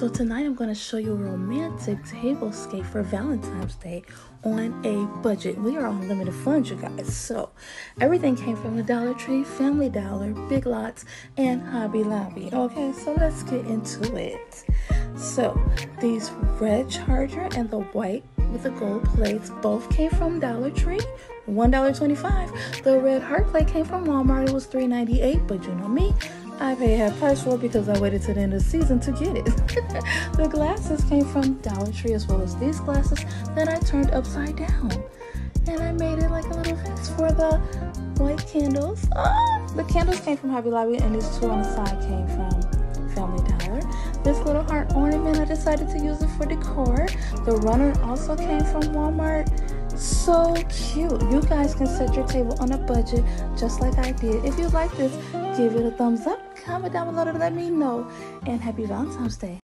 So tonight I'm going to show you a romantic tablescape for Valentine's Day on a budget. We are on limited funds, you guys. So everything came from the Dollar Tree, Family Dollar, Big Lots, and Hobby Lobby. Okay, so let's get into it. So these red charger and the white with the gold plates both came from Dollar Tree. $1.25. The red heart plate came from Walmart. It was $3.98, but you know me, I paid half price for it because I waited to the end of the season to get it. the glasses came from Dollar Tree as well as these glasses that I turned upside down. And I made it like a little vase for the white candles. Ah, the candles came from Hobby Lobby and these two on the side came from Family Dollar. This little heart ornament, I decided to use it for decor. The runner also came from Walmart so cute. You guys can set your table on a budget just like I did. If you like this, give it a thumbs up, comment down below to let me know, and happy Valentine's Day.